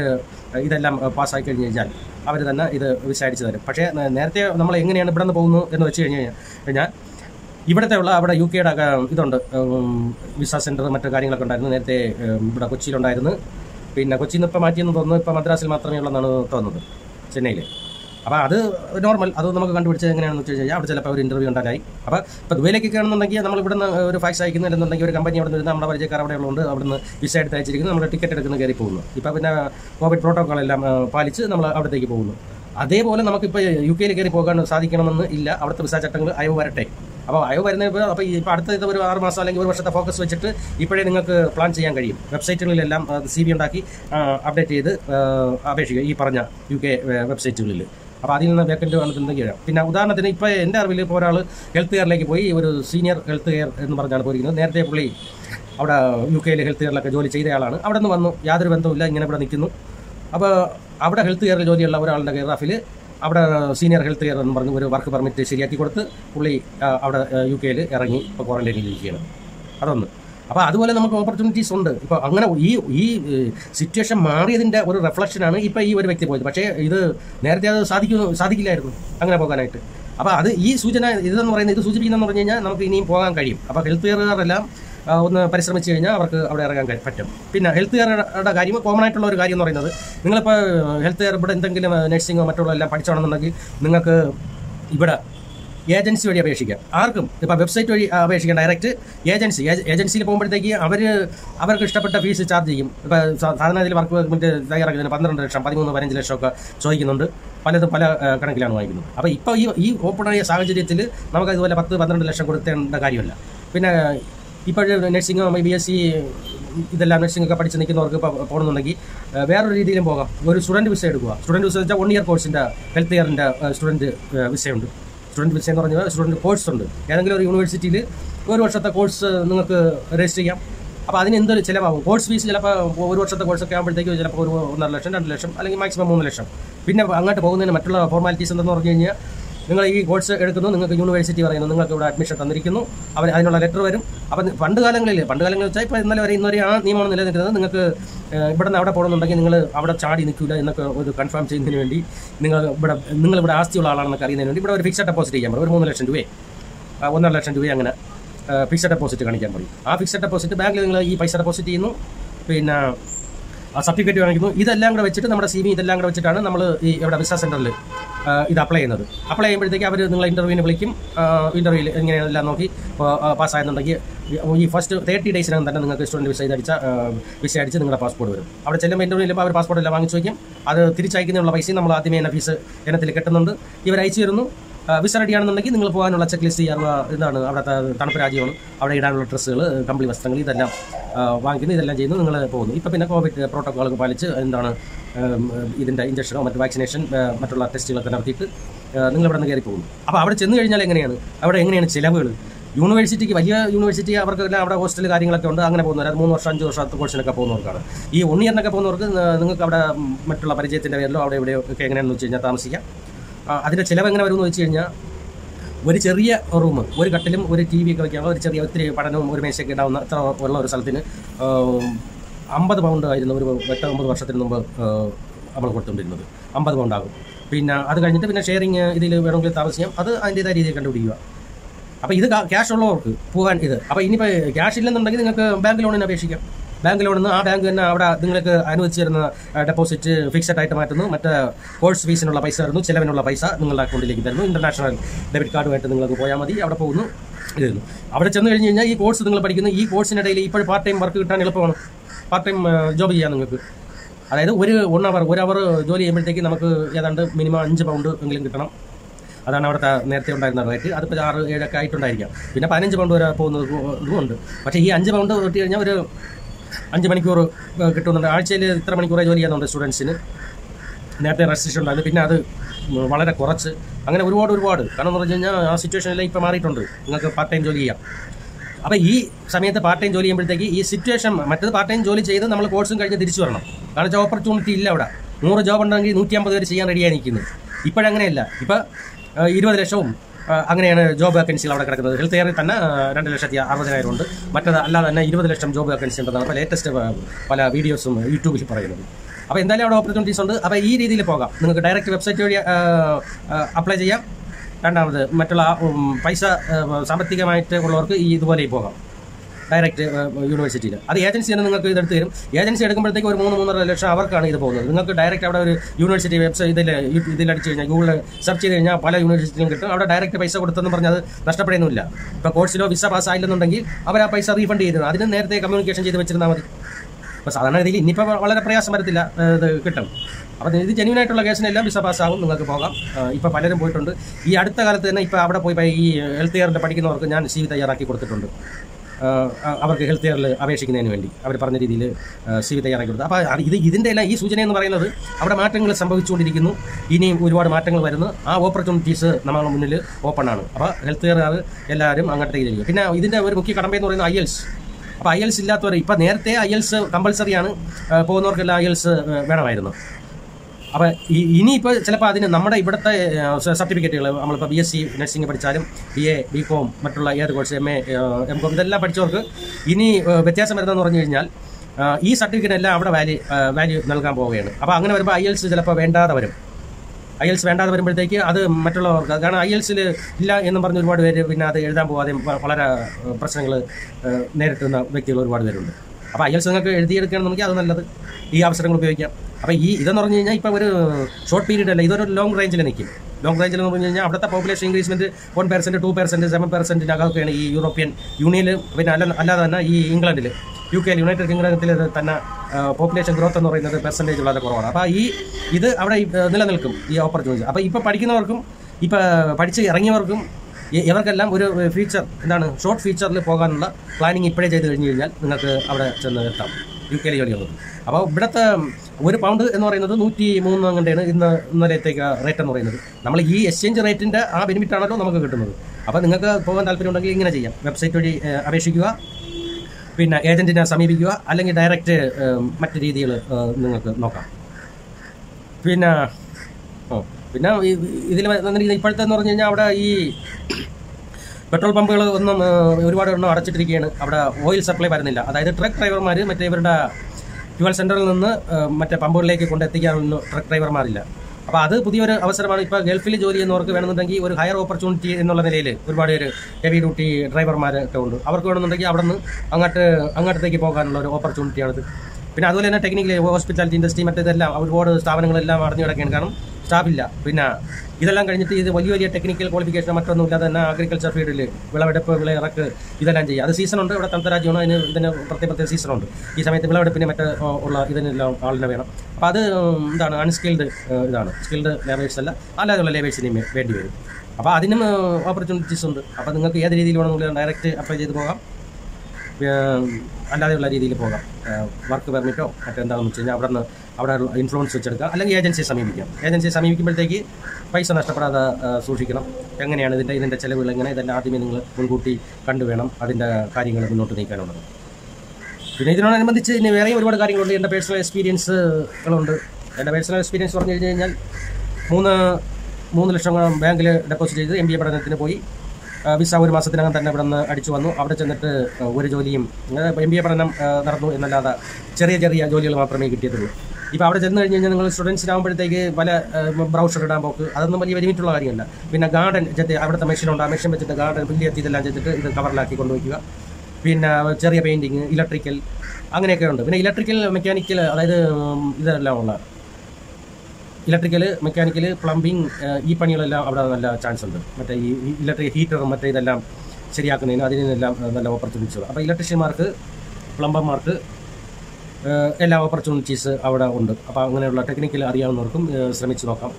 ഇതെല്ലാം പാസ്സായി കഴിഞ്ഞ് കഴിഞ്ഞാൽ അവർ തന്നെ ഇത് വിസാരിച്ച് തരും. പക്ഷേ നേരത്തെ നമ്മൾ എങ്ങനെയാണ് ഇവിടെ നിന്ന് പോകുന്നു എന്ന് വെച്ച് കഴിഞ്ഞ് കഴിഞ്ഞാൽ ഇവിടുത്തെ ഉള്ള അവിടെ യു കെയുടെ ഇതുണ്ട്. വിസ സെന്റർ മറ്റു കാര്യങ്ങളൊക്കെ ഉണ്ടായിരുന്നു. നേരത്തെ ഇവിടെ കൊച്ചിയിലുണ്ടായിരുന്നു. പിന്നെ കൊച്ചിയിൽ നിന്ന് ഇപ്പോൾ മാറ്റിയെന്ന് തോന്നുന്നു. ഇപ്പോൾ മദ്രാസിൽ മാത്രമേ ഉള്ളെന്നാണ് തോന്നുന്നത്. ചെന്നൈയിൽ അപ്പോൾ അത് നോർമൽ അത് നമുക്ക് കണ്ടുപിടിച്ചത് എങ്ങനെയാണെന്ന് വെച്ച് കഴിഞ്ഞാൽ അവിടെ ചിലപ്പോൾ ഒരു ഇന്റർവ്യൂ ഉണ്ടായി അപ്പോൾ ഇപ്പോൾ ദുബൈയിലേക്ക് ആണെന്നുണ്ടെങ്കിൽ നമ്മൾ ഇവിടുന്ന് ഒരു ഫാക്സ് അയക്കുന്നുണ്ടെന്നുണ്ടെങ്കിൽ ഒരു കമ്പനി അവിടെ നിന്ന് നമ്മുടെ പരിചയക്കാർ അവിടെ ഉള്ളതുകൊണ്ട് അവിടുന്ന് വിസ എടുത്ത് അയച്ചിരിക്കുന്നു. നമ്മൾ ടിക്കറ്റ് എടുക്കുന്ന കയറി പോകുന്നു. ഇപ്പോൾ പിന്നെ കോവിഡ് പ്രോട്ടോക്കോൾ എല്ലാം പാലിച്ച് നമ്മൾ അവിടത്തേക്ക് പോകുന്നു. അതേപോലെ നമുക്കിപ്പോൾ യു കെയിൽ കയറി പോകാൻ സാധിക്കണമെന്ന് ഇല്ല. അവിടുത്തെ വിസ ചട്ടങ്ങൾ അയവ് വരട്ടെ. അപ്പോൾ അയവ് വരുന്ന അപ്പോൾ ഇപ്പോൾ അടുത്ത ഒരു ആറ് മാസം അല്ലെങ്കിൽ ഒരു വർഷത്തെ ഫോക്കസ് വെച്ചിട്ട് ഇപ്പോഴേ നിങ്ങൾക്ക് പ്ലാൻ ചെയ്യാൻ കഴിയും. വെബ്സൈറ്റുകളിലെല്ലാം സി വി ഉണ്ടാക്കി അപ്ഡേറ്റ് ചെയ്ത് അപേക്ഷിക്കുക. ഈ പറഞ്ഞ യു കെ വെബ്സൈറ്റുകളിൽ അപ്പോൾ അതിൽ നിന്ന് വേക്കന്റ് വന്നിട്ടുണ്ടെങ്കിൽ പിന്നെ ഉദാഹരണത്തിന് ഇപ്പോൾ എന്റെ അറിവിൽ ഇപ്പോൾ ഒരാൾ ഹെൽത്ത് കെയറിലേക്ക് പോയി ഒരു സീനിയർ ഹെൽത്ത് കെയർ എന്ന് പറഞ്ഞാണ് പോയിരിക്കുന്നത്. നേരത്തെ പുള്ളി അവിടെ യു കെയിലെ ഹെൽത്ത് കെയറിലൊക്കെ ജോലി ചെയ്ത ആളാണ് അവിടെ നിന്ന് വന്നു. യാതൊരു ബന്ധവുമില്ല ഇങ്ങനെ ഇവിടെ നിൽക്കുന്നു. അപ്പോൾ അവിടെ ഹെൽത്ത് കെയറിൽ ജോലിയുള്ള ഒരാളുടെ കേറാഫിൽ അവിടെ സീനിയർ ഹെൽത്ത് കെയർ എന്ന് പറഞ്ഞ് ഒരു വർക്ക് പെർമിറ്റ് ശരിയാക്കി കൊടുത്ത് പുള്ളി അവിടെ യു കെയിൽ ഇറങ്ങി. ഇപ്പോൾ ക്വാറന്റൈനിൽ ഇരിക്കുകയാണ്. അതൊന്ന്. അപ്പോൾ അതുപോലെ നമുക്ക് ഓപ്പർച്യൂണിറ്റീസ് ഉണ്ട്. ഇപ്പോൾ അങ്ങനെ ഈ ഈ സിറ്റുവേഷൻ മാറിയതിന്റെ ഒരു റിഫ്ലക്ഷനാണ് ഇപ്പോൾ ഈ ഒരു വ്യക്തി പോയത്. പക്ഷേ ഇത് നേരത്തെ അത് സാധിക്കും സാധിക്കില്ലായിരുന്നു അങ്ങനെ പോകാനായിട്ട്. അപ്പോൾ അത് ഈ സൂചന ഇതെന്ന് പറയുന്നത് ഇത് സൂചിപ്പിക്കുന്നതെന്ന് പറഞ്ഞു കഴിഞ്ഞാൽ നമുക്ക് ഇനിയും പോകാൻ കഴിയും. അപ്പോൾ ഹെൽത്ത് കെയറുകാരെല്ലാം ഒന്ന് പരിശ്രമിച്ചു കഴിഞ്ഞാൽ അവർക്ക് അവിടെ ഇറങ്ങാൻ പറ്റും. പിന്നെ ഹെൽത്ത് കെയറുടെ കാര്യം കോമൺ ആയിട്ടുള്ള ഒരു കാര്യം എന്ന് പറയുന്നത് നിങ്ങളിപ്പോൾ ഹെൽത്ത് കെയർ ഇവിടെ എന്തെങ്കിലും നഴ്സിങ്ങോ മറ്റുള്ള എല്ലാം പഠിച്ചോണമെന്നുണ്ടെങ്കിൽ നിങ്ങൾക്ക് ഇവിടെ ഏജൻസി വഴി അപേക്ഷിക്കാം. ആർക്കും ഇപ്പോൾ വെബ്സൈറ്റ് വഴി അപേക്ഷിക്കാം ഡയറക്റ്റ് ഏജൻസി ഏജൻസിയിൽ പോകുമ്പോഴത്തേക്ക് അവർ അവർക്ക് ഇഷ്ടപ്പെട്ട ഫീസ് ചാർജ് ചെയ്യും. ഇപ്പോൾ സാധാരണ ഇതിൽ വർക്ക് പെർമിറ്റ് തയ്യാറാക്കുന്നതിന് പന്ത്രണ്ട് ലക്ഷം പതിമൂന്ന് പതിനഞ്ച് ലക്ഷം ഒക്കെ ചോദിക്കുന്നുണ്ട്. പലതും പല കണക്കിലാണ് വാങ്ങിക്കുന്നത്. അപ്പോൾ ഇപ്പോൾ ഈ ഈ ഓപ്പണായ സാഹചര്യത്തിൽ നമുക്ക് അതുപോലെ പത്ത് പന്ത്രണ്ട് ലക്ഷം കൊടുത്തേണ്ട കാര്യമല്ല. പിന്നെ ഇപ്പോൾ നഴ്സിംഗ് ബി എസ് സി ഇതെല്ലാം നഴ്സിംഗ് ഒക്കെ പഠിച്ച് നിൽക്കുന്നവർക്ക് ഇപ്പോൾ പോകണമെന്നുണ്ടെങ്കിൽ വേറൊരു രീതിയിലും പോകാം. ഒരു സ്റ്റുഡന്റ് വിസ എടുക്കുക. സ്റ്റുഡന്റ് വിസ വെച്ചാൽ വൺ ഇയർ കോഴ്സിന്റെ ഹെൽത്ത് കെയറിന്റെ സ്റ്റുഡന്റ് വിസയുണ്ട് സ്റ്റുഡന്റ് വിസ എന്ന് പറഞ്ഞാൽ സ്റ്റുഡന്റ് കോഴ്സ് ഉണ്ട്. ഏതെങ്കിലും ഒരു യൂണിവേഴ്സിറ്റിയിൽ ഒരു വർഷത്തെ കോഴ്സ് നിങ്ങൾക്ക് രജിസ്റ്റർ ചെയ്യാം. അപ്പോൾ അതിന് എന്തൊരു ചിലവാകും? കോഴ്സ് ഫീസ് ചിലപ്പോൾ ഒരു വർഷത്തെ കോഴ്സൊക്കെ ആകുമ്പോഴത്തേക്ക് ചിലപ്പോൾ ഒരു ഒന്നര ലക്ഷം രണ്ട് ലക്ഷം അല്ലെങ്കിൽ മാക്സിമം മൂന്ന് ലക്ഷം. പിന്നെ അങ്ങോട്ട് പോകുന്നതിന് മറ്റുള്ള ഫോർമാലിറ്റീസ് എന്തെന്ന് പറഞ്ഞു കഴിഞ്ഞാൽ നിങ്ങൾ ഈ കോഴ്സ് എടുക്കുന്നു നിങ്ങൾക്ക് യൂണിവേഴ്സിറ്റി പറയുന്നു നിങ്ങൾക്ക് ഇവിടെ അഡ്മിഷൻ തന്നിരിക്കുന്നു അവർ അതിനുള്ള ലെറ്റർ വരും. അപ്പം പണ്ട് കാലങ്ങളിൽ പണ്ട് കാലങ്ങളിൽ വെച്ചാൽ ഇപ്പോൾ ഇന്നലെ വരെ ഇന്നുവരെ ആ നിയമമാണ് നിലനിൽക്കുന്നത്. നിങ്ങൾക്ക് ഇവിടെ നിന്ന് അവിടെ പോകണമെന്നുണ്ടെങ്കിൽ നിങ്ങൾ അവിടെ ചാടി നിൽക്കില്ല എന്നൊക്കെ ഒരു കൺഫേം ചെയ്യുന്നതിന് വേണ്ടി നിങ്ങൾ ഇവിടെ നിങ്ങൾ ഇവിടെ ആസ്തിയുള്ള ആളാണെന്ന് അറിയുന്നതിന് വേണ്ടി ഇവിടെ ഒരു ഫിക്സഡ് ഡെപ്പോസിറ്റ് ചെയ്യാൻ പറയും. ഒരു മൂന്ന് ലക്ഷം രൂപയെ. ഒന്നര ലക്ഷം രൂപ അങ്ങനെ ഫിക്സഡ് ഡെപ്പോസിറ്റ് കാണിക്കാൻ പറയും. ആ ഫിക്സഡ് ഡെപ്പോസിറ്റ് ബാങ്കിൽ നിങ്ങൾ ഈ പൈസ ഡെപ്പോസിറ്റ് ചെയ്യുന്നു. പിന്നെ സർട്ടിഫിക്കറ്റ് കാണിക്കുന്നു ഇതെല്ലാം കൂടെ വെച്ചിട്ട് നമ്മുടെ സി വി ഇതെല്ലാം കൂടെ വെച്ചിട്ടാണ് നമ്മൾ ഈ ഇവിടെ വിസ സെന്ററിൽ ഇത് അപ്ലൈ ചെയ്യുന്നത്. അപ്ലൈ ചെയ്യുമ്പോഴത്തേക്ക് അവർ നിങ്ങളെ ഇന്റർവ്യൂവിന് വിളിക്കും. ഇന്റർവ്യൂവിൽ ഇങ്ങനെയെല്ലാം നോക്കി പാസ്സായെന്നുണ്ടെങ്കിൽ ഈ ഫസ്റ്റ് തേർട്ടി ഡേയ്സിനകം തന്നെ നിങ്ങൾക്ക് സ്റ്റുഡന്റ് വിസ ഇതടിച്ച വിസ അടിച്ച് നിങ്ങളുടെ പാസ്പോർട്ട് വരും. അവിടെ ചെല്ലുമ്പോൾ ഇന്റർവ്യൂവിൽ അവർ പാസ്പോർട്ട് എല്ലാം വാങ്ങിച്ചു വയ്ക്കും അത് തിരിച്ചയക്കുന്നതിനുള്ള പൈസയും നമ്മൾ ആദ്യമേ എന്ന ഫീസ് ഇനത്തിൽ കിട്ടുന്നുണ്ട്. ഇവർ അയച്ചു തരുന്നു. വിസ റെഡിയാണെന്നുണ്ടെങ്കിൽ നിങ്ങൾ പോകാനുള്ള ചെക്ക് ലിസ്റ്റ് ചെയ്യാനുള്ള ഇതാണ് അവിടുത്തെ തണുപ്പ് രാജ്യമാണ്. അവിടെ ഇടാനുള്ള ഡ്രസ്സുകൾ കമ്പിളി വസ്ത്രങ്ങൾ ഇതെല്ലാം വാങ്ങിക്കുന്നു. ഇതെല്ലാം ചെയ്യുന്നു. നിങ്ങൾ പോകുന്നു. ഇപ്പോൾ പിന്നെ കോവിഡ് പ്രോട്ടോക്കോളൊക്കെ പാലിച്ച് എന്താണ് ഇതിന്റെ ഇഞ്ചക്ഷനോ മറ്റ് വാക്സിനേഷൻ മറ്റുള്ള ടെസ്റ്റുകളൊക്കെ നടത്തിയിട്ട് നിങ്ങൾ ഇവിടെ നിന്ന് കയറി പോകുന്നു. അപ്പോൾ അവിടെ ചെന്ന് കഴിഞ്ഞാൽ എങ്ങനെയാണ്? അവിടെ എങ്ങനെയാണ് ചിലവുകൾ യൂണിവേഴ്സിറ്റിക്ക് വലിയ യൂണിവേഴ്സിറ്റി അവർക്കെല്ലാം അവിടെ ഹോസ്റ്റൽ കാര്യങ്ങളൊക്കെ ഉണ്ട്. അങ്ങനെ പോകുന്നവർ അത് മൂന്ന് വർഷം അഞ്ച് വർഷം വർഷത്തെ കോഴ്സിനൊക്കെ പോകുന്നവർക്കാണ്. ഈ വൺ ഇയറിനൊക്കെ പോകുന്നവർക്ക് നിങ്ങൾക്ക് അവിടെ മറ്റുള്ള പരിചയത്തിന്റെ പേരിലോ അവിടെ എവിടെയോ ഒക്കെ എങ്ങനെയാണെന്ന് വെച്ച് കഴിഞ്ഞാൽ താമസിക്കാം. അതിന്റെ ചിലവ് എങ്ങനെ വരുമെന്ന് വെച്ച് കഴിഞ്ഞാൽ ഒരു ചെറിയ റൂം ഒരു കട്ടിലും ഒരു ടി വി ഒക്കെ വയ്ക്കാനുള്ള ഒരു ചെറിയ ഒത്തിരി പഠനവും ഒരു മേശയൊക്കെ ഇടാവുന്ന അത്ര ഉള്ള ഒരു സ്ഥലത്തിന് അമ്പത് പൗണ്ട് ആയിരുന്നു ഒരു എട്ട് ഒമ്പത് വർഷത്തിന് മുമ്പ് നമ്മൾ കൊടുത്തുകൊണ്ടിരുന്നത്. അമ്പത് പൗണ്ട് ആകും. പിന്നെ അത് കഴിഞ്ഞിട്ട് പിന്നെ ഷെയറിങ് ഇതിൽ വേണമെങ്കിൽ താമസിക്കാം. അത് അതിന്റെതായ രീതിയിൽ കണ്ടുപിടിക്കുക. അപ്പോൾ ഇത് ക്യാഷ് ഉള്ളവർക്ക് പോകാൻ ഇത്. അപ്പോൾ ഇനിയിപ്പോൾ ക്യാഷ് ഇല്ലെന്നുണ്ടെങ്കിൽ നിങ്ങൾക്ക് ബാങ്ക് ലോണിന് അപേക്ഷിക്കാം. ബാങ്ക് നിന്ന് ആ ബാങ്ക് തന്നെ അവിടെ നിങ്ങൾക്ക് അനുവദിച്ചു തരുന്ന ഡെപ്പോസിറ്റ് ഫിക്സഡ് ആയിട്ട് മാറ്റുന്നു. മറ്റേ കോഴ്സ് ഫീസിനുള്ള പൈസ തരുന്നു. ചിലവിനുള്ള പൈസ നിങ്ങളുടെ അക്കൗണ്ടിലേക്ക് തരുന്നു. ഇന്റർനാഷണൽ ഡെബിറ്റ് കാർഡുമായിട്ട് നിങ്ങൾക്ക് പോയാൽ മതി. അവിടെ പോകുന്നു. ഇതായിരുന്നു അവിടെ ചെന്ന് കഴിഞ്ഞ് കഴിഞ്ഞാൽ ഈ കോഴ്സ് നിങ്ങൾ പഠിക്കുന്നു ഈ കോഴ്സിനിടയിൽ ഇപ്പോൾ പാർട്ട് ടൈം വർക്ക് കിട്ടാൻ എളുപ്പമാണ്. പാർട്ട് ടൈം ജോബ് ചെയ്യാം നിങ്ങൾക്ക്. അതായത് ഒരു വൺ അവർ ഒരു അവർ ജോലി ചെയ്യുമ്പോഴത്തേക്ക് നമുക്ക് ഏതാണ്ട് മിനിമം അഞ്ച് പൗണ്ട് എങ്കിലും കിട്ടണം. അതാണ് അവിടുത്തെ നേരത്തെ ഉണ്ടായിരുന്ന റേറ്റ് അതിപ്പോൾ ആറ് ഏഴൊക്കെ ആയിട്ടുണ്ടായിരിക്കാം. പിന്നെ പതിനഞ്ച് പൗണ്ട് വരെ പോകുന്നത് ഇതുമുണ്ട് പക്ഷേ ഈ അഞ്ച് പൗണ്ട് കിട്ടി കഴിഞ്ഞാൽ ഒരു അഞ്ച് മണിക്കൂർ കിട്ടുന്നുണ്ട്. ആഴ്ചയിൽ ഇത്ര മണിക്കൂറേ ജോലി ചെയ്യുന്നുണ്ട് സ്റ്റുഡൻസിന്. നേരത്തെ റെസ്ട്രിക്ഷൻ ഉണ്ടായിരുന്നു. പിന്നെ അത് വളരെ കുറച്ച്. അങ്ങനെ ഒരുപാട് ഒരുപാട്. കാരണം എന്ന് പറഞ്ഞു കഴിഞ്ഞാൽ ആ സിറ്റുവേഷനിൽ ഇപ്പോൾ മാറിയിട്ടുണ്ട്. നിങ്ങൾക്ക് പാർട്ട് ടൈം ജോലി ചെയ്യാം. അപ്പോൾ ഈ സമയത്ത് പാർട്ട് ടൈം ജോലി ചെയ്യുമ്പോഴത്തേക്ക് ഈ സിറ്റുവേഷൻ മറ്റത് പാർട്ട് ടൈം ജോലി ചെയ്ത് നമ്മൾ കോഴ്സും കഴിഞ്ഞ് തിരിച്ചു വരണം. കാരണം വെച്ചാൽ ഓപ്പർച്യൂണിറ്റി ഇല്ല അവിടെ. നൂറ് ജോബ് ഉണ്ടെങ്കിൽ നൂറ്റി അമ്പത് പേര് ചെയ്യാൻ റെഡിയായി നിൽക്കുന്നത് ഇപ്പോഴങ്ങനെയല്ല. ഇപ്പോൾ ഇരുപത് ലക്ഷവും അങ്ങനെയാണ് ജോബ് വേക്കൻസികൾ അവിടെ കിടക്കുന്നത്. ഹെൽത്ത് കെയറിൽ തന്നെ രണ്ട് ലക്ഷത്തി അറുപതിനായിരം ഉണ്ട്. മറ്റത് അല്ലാതെ തന്നെ ഇരുപത് ലക്ഷം ജോബ് വേക്കൻസി ഉണ്ടെന്നാണ് ഇപ്പോൾ ലേറ്റസ്റ്റ് പല വീഡിയോസും യൂട്യൂബിൽ പറയുന്നത്. അപ്പോൾ എന്തായാലും അവിടെ ഓപ്പർച്യൂണിറ്റീസ് ഉണ്ട്. അപ്പോൾ ഈ രീതിയിൽ പോകാം. നിങ്ങൾക്ക് ഡയറക്റ്റ് വെബ്സൈറ്റ് വഴി അപ്ലൈ ചെയ്യാം. രണ്ടാമത് മറ്റുള്ള പൈസ സാമ്പത്തികമായിട്ട് ഉള്ളവർക്ക് ഈ ഇതുപോലെ പോകാം. ഡയറക്റ്റ് യൂണിവേഴ്സിറ്റിയിൽ അത് ഏജൻസി തന്നെ നിങ്ങൾക്ക് ഇതെടുത്ത് തരും. ഏജൻസി എടുക്കുമ്പോഴത്തേക്ക് ഒരു മൂന്ന് മൂന്നര ലക്ഷം അവർക്കാണ് ഇത് പോകുന്നത്. നിങ്ങൾക്ക് ഡയറക്റ്റ് അവിടെ ഒരു യൂണിവേഴ്സിറ്റി വെബ്സൈറ്റ് ഇതിൽ അടിച്ച് കഴിഞ്ഞാൽ ഗൂഗിളിൽ സെർച്ച് ചെയ്ത് കഴിഞ്ഞാൽ പല യൂണിവേഴ്സിറ്റിയിലും കിട്ടും. അവിടെ ഡയറക്റ്റ് പൈസ കൊടുത്തെന്ന് പറഞ്ഞാൽ അത് നഷ്ടപ്പെടുന്നില്ല ഇപ്പോൾ കോഴ്സിലോ വിസ പാസ് ആയില്ലെന്നുണ്ടെങ്കിൽ അവർ ആ പൈസ റീഫണ്ട് ചെയ്തിരുന്നു അതിന് നേരത്തെ കമ്മ്യൂണിക്കേഷൻ ചെയ്ത് വെച്ചിരുന്നാൽ മതി. അപ്പോൾ സാധാരണ രീതിയിൽ ഇനിയിപ്പോൾ വളരെ പ്രയാസം വരത്തില്ല ഇത് കിട്ടും. അപ്പോൾ ഇത് ജെന്യൂൻ ആയിട്ടുള്ള കേസിനെല്ലാം വിസ പാസ്സാകും നിങ്ങൾക്ക് പോകാം. ഇപ്പോൾ പലരും പോയിട്ടുണ്ട്. ഈ അടുത്ത കാലത്ത് തന്നെ ഇപ്പോൾ അവിടെ പോയി ഈ ഹെൽത്ത് കെയറിന്റെ പഠിക്കുന്നവർക്ക് ഞാൻ സി വി തയ്യാറാക്കി കൊടുത്തിട്ടുണ്ട്. അവർക്ക് ഹെൽത്ത് കെയറിൽ അപേക്ഷിക്കുന്നതിന് വേണ്ടി അവർ പറഞ്ഞ രീതിയിൽ സി വി തയ്യാറാക്കി കൊടുത്തു. അപ്പോൾ ഇത് ഇതിന്റെ എല്ലാം ഈ സൂചന എന്ന് പറയുന്നത് അവിടെ മാറ്റങ്ങൾ സംഭവിച്ചുകൊണ്ടിരിക്കുന്നു. ഇനിയും ഒരുപാട് മാറ്റങ്ങൾ വരുന്നു. ആ ഓപ്പർച്യൂണിറ്റീസ് നമ്മുടെ മുന്നിൽ ഓപ്പൺ ആണ്. അപ്പോൾ ഹെൽത്ത് കെയർ എല്ലാവരും അങ്ങോട്ടേക്ക് ഇരിക്കും പിന്നെ ഇതിന്റെ ഒരു മുഖ്യ കടമ്പ എന്ന് പറയുന്നത് ഐ എൽസ് അപ്പോൾ ഐ എൽസ് ഇല്ലാത്തവർ ഇപ്പം നേരത്തെ ഐ എൽസ് കമ്പൽസറിയാണ് പോകുന്നവർക്കെല്ലാം ഐ എൽസ് വേണമായിരുന്നു. അപ്പോൾ ഇനിയിപ്പോൾ ചിലപ്പോൾ അതിന് നമ്മുടെ ഇവിടുത്തെ സർട്ടിഫിക്കറ്റുകൾ നമ്മളിപ്പോൾ ബി എസ് സി നഴ്സിംഗ് പഠിച്ചാലും ബി എ ബി കോം മറ്റുള്ള ഏത് course M A M com ഇതെല്ലാം പഠിച്ചവർക്ക് ഇനി വ്യത്യാസം വരുന്നതെന്ന് പറഞ്ഞു കഴിഞ്ഞാൽ ഈ സർട്ടിഫിക്കറ്റ് എല്ലാം അവിടെ വാല്യൂ വാല്യൂ നൽകാൻ പോവുകയാണ്. അപ്പോൾ അങ്ങനെ വരുമ്പോൾ ഐ എൽസ് ചിലപ്പോൾ വേണ്ടാതെ വരും. ഐ എൽസ് വേണ്ടാതെ വരുമ്പോഴത്തേക്ക് അത് മറ്റുള്ളവർക്ക് കാരണം ഐ എൽസിൽ ഇല്ല എന്നും പറഞ്ഞ് ഒരുപാട് പേര് പിന്നെ അത് എഴുതാൻ പോകാതെ വളരെ പ്രശ്നങ്ങൾ നേരിട്ടുന്ന വ്യക്തികൾ ഒരുപാട് പേരുണ്ട്. അപ്പോൾ ഐ എൽസ് നിങ്ങൾക്ക് എഴുതിയെടുക്കുകയാണെന്നുണ്ടെങ്കിൽ അത് നല്ലത്. ഈ അവസരങ്ങൾ ഉപയോഗിക്കാം. അപ്പോൾ ഈ ഇതെന്ന് പറഞ്ഞു കഴിഞ്ഞാൽ ഇപ്പോൾ ഒരു ഷോർട്ട് പീരീഡ് അല്ല ഇതൊരു ലോങ് റേഞ്ചിൽ നിൽക്കും ലോങ് റേഞ്ചിൽ എന്ന് പറഞ്ഞു കഴിഞ്ഞാൽ അവിടുത്തെ population increment one percent two percent seven പെർസെന്റിനകത്തൊക്കെയാണ് ഈ യൂറോപ്യൻ യൂണിയനിൽ പിന്നെ അല്ല അല്ലാതെ തന്നെ ഈ ഇംഗ്ലണ്ടിൽ യു കെയിൽ യുണൈറ്റഡ് കിങ്ഡത്തിൽ തന്നെ പോപ്പുലേഷൻ ഗ്രോത്ത് എന്ന് പറയുന്നത് പെർസെന്റേജ് വളരെ കുറവാണ്. അപ്പോൾ ഈ ഇത് അവിടെ നിലനിൽക്കും ഈ ഓപ്പർച്യൂണിറ്റി അപ്പോൾ ഇപ്പോൾ പഠിക്കുന്നവർക്കും ഇപ്പോൾ പഠിച്ച് ഇറങ്ങിയവർക്കും ഇവർക്കെല്ലാം ഒരു ഫീച്ചർ എന്താണ് ഷോർട്ട് ഫീച്ചറിൽ പോകാനുള്ള പ്ലാനിങ് ഇപ്പോഴേ ചെയ്ത് കഴിഞ്ഞ് കഴിഞ്ഞാൽ നിങ്ങൾക്ക് അവിടെ ചെന്ന് എത്താം. യു കെയിൽ ജോലിയുള്ളത് അപ്പോൾ ഇവിടുത്തെ ഒരു പൗണ്ട് എന്ന് പറയുന്നത് നൂറ്റി മൂന്ന് അങ്ങനെയാണ് ഇന്ന് ഇന്നലത്തേക്ക് റേറ്റ് എന്ന് പറയുന്നത്. നമ്മൾ ഈ എക്സ്ചേഞ്ച് റേറ്റിന്റെ ആ ബെനിഫിറ്റ് ആണല്ലോ നമുക്ക് കിട്ടുന്നത്. അപ്പോൾ നിങ്ങൾക്ക് പോകാൻ താല്പര്യമുണ്ടെങ്കിൽ ഇങ്ങനെ ചെയ്യാം. വെബ്സൈറ്റ് വഴി അപേക്ഷിക്കുക പിന്നെ ഏജന്റിനെ സമീപിക്കുക അല്ലെങ്കിൽ ഡയറക്റ്റ് മറ്റ് രീതികൾ നിങ്ങൾക്ക് നോക്കാം. പിന്നെ ഓ പിന്നെ ഇതിൽ വന്നിരിക്കുന്ന ഇപ്പോഴത്തെ എന്ന് പറഞ്ഞു കഴിഞ്ഞാൽ അവിടെ ഈ പെട്രോൾ പമ്പുകൾ ഒന്നും ഒരുപാട് എണ്ണം അടച്ചിട്ടിരിക്കുകയാണ് അവിടെ ഓയിൽ സപ്ലൈ വരുന്നില്ല. അതായത് ട്രക്ക് ഡ്രൈവർമാർ മറ്റേ ഇവരുടെ ഫ്യുവൽ സെന്ററിൽ നിന്ന് മറ്റേ പമ്പുകളിലേക്ക് കൊണ്ടെത്തിക്കാനൊന്നും ട്രക്ക് ഡ്രൈവർമാരില്ല. അപ്പോൾ അത് പുതിയൊരു അവസരമാണ്. ഇപ്പോൾ ഗൾഫിൽ ജോലി ചെയ്യുന്നവർക്ക് വേണമെന്നുണ്ടെങ്കിൽ ഒരു ഹയർ ഓപ്പർച്യൂണിറ്റി എന്നുള്ള നിലയിൽ ഒരുപാട് പേര് ഹെവി ഡ്യൂട്ടി ഡ്രൈവർമാരൊക്കെ ഉണ്ട്. അവർക്ക് വേണമെന്നുണ്ടെങ്കിൽ അവിടെ നിന്ന് അങ്ങോട്ട് അങ്ങോട്ടത്തേക്ക് പോകാനുള്ള ഒരു ഓപ്പർച്യൂണിറ്റിയാണിത്. പിന്നെ അതുപോലെ തന്നെ ടെക്നിക്കലി ഹോസ്പിറ്റാലിറ്റി ഇൻഡസ്ട്രി മറ്റേതെല്ലാം ഒരുപാട് സ്ഥാപനങ്ങളെല്ലാം അടഞ്ഞു കിടക്കുകയാണ്. കാരണം സ്റ്റാഫില്ല. പിന്നെ ഇതെല്ലാം കഴിഞ്ഞിട്ട് ഇത് വലിയ വലിയ ടെക്നിക്കൽ ക്വാളിഫിക്കേഷൻ മറ്റൊന്നും ഇല്ലാതെ തന്നെ അഗ്രികൾച്ചർ ഫീൽഡിൽ വിളവെടുപ്പ് വിളയിറക്ക് ഇതെല്ലാം ചെയ്യുക അത് സീസണുണ്ട് ഇവിടെ തണുത്ത രാജ്യമാണ് അതിന് ഇതിന് പ്രത്യേക പ്രത്യേക സീസണുണ്ട് ഈ സമയത്ത് വിളവെടുപ്പിന് മറ്റ് ഉള്ള ഇതിനെല്ലാം ആളിനെ വേണം. അപ്പോൾ അത് എന്താണ് അൺസ്കിൽഡ് ഇതാണ്. സ്കിൽഡ് ലേബേഴ്സ് അല്ല അല്ലാതെയുള്ള ലേബേഴ്സിനെയും വേണ്ടി വരും. അപ്പോൾ അതിനും ഓപ്പർച്യൂണിറ്റീസ് ഉണ്ട്. അപ്പോൾ നിങ്ങൾക്ക് ഏത് രീതിയിൽ വേണമെങ്കിലും ഡയറക്റ്റ് അപ്ലൈ ചെയ്ത് പോകാം. അല്ലാതെയുള്ള രീതിയിൽ പോകാം. വർക്ക് പെർമിറ്റോ മറ്റെന്താണെന്ന് വെച്ച് കഴിഞ്ഞാൽ അവിടെ നിന്ന് അവിടെ ഇൻഫ്ലുവൻസ് വെച്ചെടുക്കുക. അല്ലെങ്കിൽ ഏജൻസിയെ സമീപിക്കാം. ഏജൻസിയെ സമീപിക്കുമ്പോഴത്തേക്ക് പൈസ നഷ്ടപ്പെടാതെ സൂക്ഷിക്കണം. എങ്ങനെയാണ് ഇതിന്റെ ഇതിന്റെ ചിലവുകൾ എങ്ങനെ? ഇതെല്ലാം ആദ്യമേ നിങ്ങൾ മുൻകൂട്ടി കണ്ടുവേണം അതിന്റെ കാര്യങ്ങൾ മുന്നോട്ട് നീക്കാനുള്ളത്. പിന്നെ ഇതിനോടനുബന്ധിച്ച് ഇനി വേറെയും ഒരുപാട് കാര്യങ്ങളുണ്ട്. എന്റെ പേഴ്സണൽ എക്സ്പീരിയൻസുകളുണ്ട് എന്റെ പേഴ്സണൽ എക്സ്പീരിയൻസ് പറഞ്ഞു കഴിഞ്ഞ് കഴിഞ്ഞാൽ മൂന്ന് മൂന്ന് ലക്ഷം ബാങ്കിൽ ഡെപ്പോസിറ്റ് ചെയ്ത് എം ബി എ പഠനത്തിന് പോയി. വിസ ഒരു മാസത്തിനകം തന്നെ ഇവിടെ നിന്ന് അടിച്ചു വന്നു. അവിടെ ചെന്നിട്ട് ഒരു ജോലിയും എം ബി എ പഠനം നടന്നു എന്നല്ലാതെ ചെറിയ ചെറിയ ജോലികൾ മാത്രമേ കിട്ടിയതുള്ളൂ ഇപ്പോൾ അവിടെ ചെന്ന് കഴിഞ്ഞ് കഴിഞ്ഞാൽ നിങ്ങൾ സ്റ്റുഡൻസിനാകുമ്പോഴത്തേക്ക് പല ബ്രൗഷർ ഇടാൻ പോക്ക്. അതൊന്നും വലിയ ബെനിഫിറ്റുള്ള കാര്യമല്ല. പിന്നെ ഗാർഡൻ ചെത്തി അവിടുത്തെ മെഷീൻ ഉണ്ട്. ആ മെഷീൻ വെച്ചിട്ട് ഗാർഡൻ വലിയ ഇതെല്ലാം ചെയ്തിട്ട് ഇത് കവറിലാക്കി കൊണ്ടുപോയിക്കുക പിന്നെ ചെറിയ പെയിന്റിങ് ഇലക്ട്രിക്കൽ അങ്ങനെയൊക്കെ ഉണ്ട്. പിന്നെ ഇലക്ട്രിക്കൽ മെക്കാനിക്കൽ അതായത് ഇതെല്ലാം ഉള്ള. ഇലക്ട്രിക്കൽ മെക്കാനിക്കൽ പ്ലംബിംഗ് ഈ പണികളെല്ലാം അവിടെ നല്ല ചാൻസ് ഉണ്ട്. മറ്റേ ഈ ഇലക്ട്രിക് ഹീറ്ററും മറ്റേ ഇതെല്ലാം ശരിയാക്കുന്നതിന് അതിനെല്ലാം നല്ല ഓപ്പർച്യൂണിറ്റീസ് അപ്പോൾ ഇലക്ട്രീഷ്യന്മാർക്ക് പ്ലംബർമാർക്ക് എല്ലാ ഓപ്പർച്യൂണിറ്റീസ് അവിടെ ഉണ്ട്. അപ്പോൾ അങ്ങനെയുള്ള ടെക്നിക്കൽ അറിയാവുന്നവർക്കും ശ്രമിച്ചു നോക്കാം.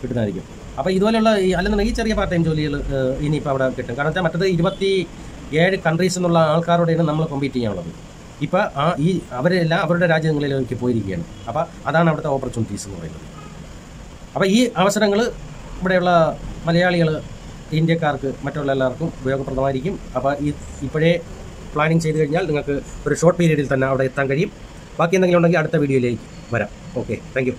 കിട്ടുന്നതായിരിക്കും. അപ്പോൾ ഇതുപോലെയുള്ള ഈ അല്ലെന്നുണ്ടെങ്കിൽ ചെറിയ പാർട്ട് ടൈം ജോലികൾ ഇനിയിപ്പോൾ അവിടെ കിട്ടും. കാരണം വെച്ചാൽ മറ്റത് ഇരുപത്തി ഏഴ് കൺട്രീസ് എന്നുള്ള ആൾക്കാരോടെയാണ് നമ്മൾ കോമ്പീറ്റ് ചെയ്യാനുള്ളത്. ഇപ്പോൾ ആ ഈ അവരെല്ലാം അവരുടെ രാജ്യങ്ങളിലേക്ക് പോയിരിക്കുകയാണ്. അപ്പോൾ അതാണ് അവിടുത്തെ ഓപ്പർച്യൂണിറ്റീസ് എന്ന് പറയുന്നത്. അപ്പോൾ ഈ അവസരങ്ങൾ ഇവിടെയുള്ള മലയാളികൾ ഇന്ത്യക്കാർക്ക് മറ്റുള്ള എല്ലാവർക്കും ഉപയോഗപ്രദമായിരിക്കും. അപ്പോൾ ഈ ഇപ്പോഴേ പ്ലാനിങ് ചെയ്ത് കഴിഞ്ഞാൽ നിങ്ങൾക്ക് ഒരു ഷോർട്ട് പീരീഡിൽ തന്നെ അവിടെ എത്താൻ കഴിയും. ബാക്കി എന്തെങ്കിലും ഉണ്ടെങ്കിൽ അടുത്ത വീഡിയോയിലേക്ക് വരാം. Okay thank